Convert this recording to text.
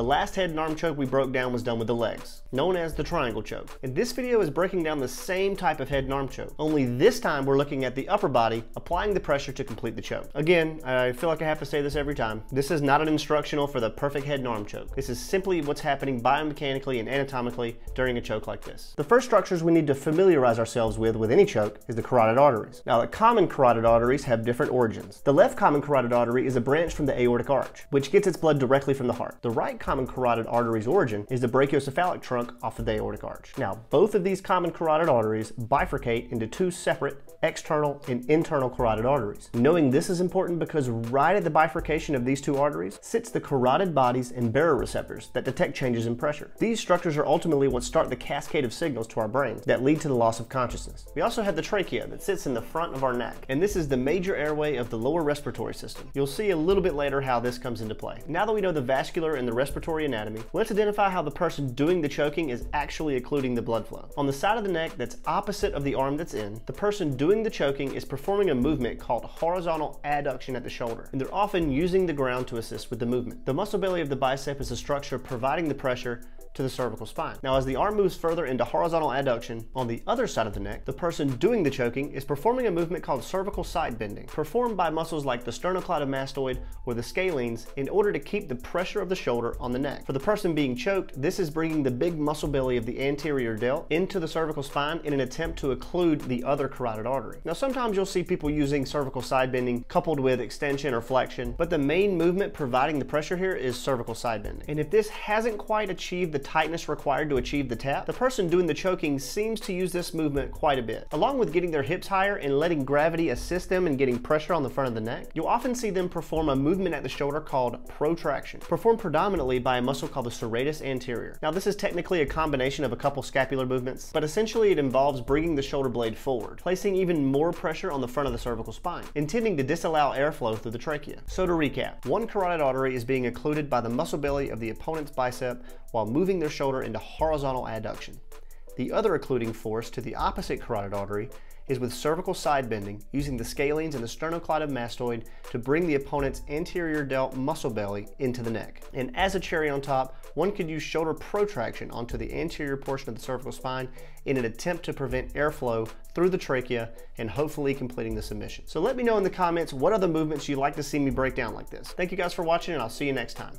The last head and arm choke we broke down was done with the legs, known as the triangle choke. And this video is breaking down the same type of head and arm choke, only this time we're looking at the upper body, applying the pressure to complete the choke. Again, I feel like I have to say this every time. This is not an instructional for the perfect head and arm choke. This is simply what's happening biomechanically and anatomically during a choke like this. The first structures we need to familiarize ourselves with with any choke is the carotid arteries. Now, the common carotid arteries have different origins. The left common carotid artery is a branch from the aortic arch, which gets its blood directly from the heart. The right common carotid artery's origin is the brachiocephalic trunk off of the aortic arch. Now, both of these common carotid arteries bifurcate into two separate external and internal carotid arteries. Knowing this is important because right at the bifurcation of these two arteries sits the carotid bodies and baroreceptors that detect changes in pressure. These structures are ultimately what start the cascade of signals to our brains that lead to the loss of consciousness. We also have the trachea that sits in the front of our neck, and this is the major airway of the lower respiratory system. You'll see a little bit later how this comes into play. Now that we know the vascular and the respiratory anatomy, let's identify how the person doing the choking is actually occluding the blood flow. On the side of the neck that's opposite of the arm that's in, the person doing the choking is performing a movement called horizontal adduction at the shoulder, and they're often using the ground to assist with the movement. The muscle belly of the bicep is a structure providing the pressure to the cervical spine. Now, as the arm moves further into horizontal adduction on the other side of the neck, the person doing the choking is performing a movement called cervical side bending, performed by muscles like the sternocleidomastoid or the scalenes in order to keep the pressure of the shoulder on the neck. For the person being choked, this is bringing the big muscle belly of the anterior delt into the cervical spine in an attempt to occlude the other carotid artery. Now, sometimes you'll see people using cervical side bending coupled with extension or flexion, but the main movement providing the pressure here is cervical side bending. And if this hasn't quite achieved the tightness required to achieve the tap, the person doing the choking seems to use this movement quite a bit. Along with getting their hips higher and letting gravity assist them in getting pressure on the front of the neck, you'll often see them perform a movement at the shoulder called protraction, performed predominantly by a muscle called the serratus anterior. Now this is technically a combination of a couple scapular movements, but essentially it involves bringing the shoulder blade forward, placing even more pressure on the front of the cervical spine, intending to disallow airflow through the trachea. So to recap, one carotid artery is being occluded by the muscle belly of the opponent's bicep while moving their shoulder into horizontal adduction. The other occluding force to the opposite carotid artery is with cervical side bending, using the scalenes and the sternocleidomastoid to bring the opponent's anterior delt muscle belly into the neck. And as a cherry on top, one could use shoulder protraction onto the anterior portion of the cervical spine in an attempt to prevent airflow through the trachea and hopefully completing the submission. So let me know in the comments what other movements you'd like to see me break down like this. Thank you guys for watching and I'll see you next time.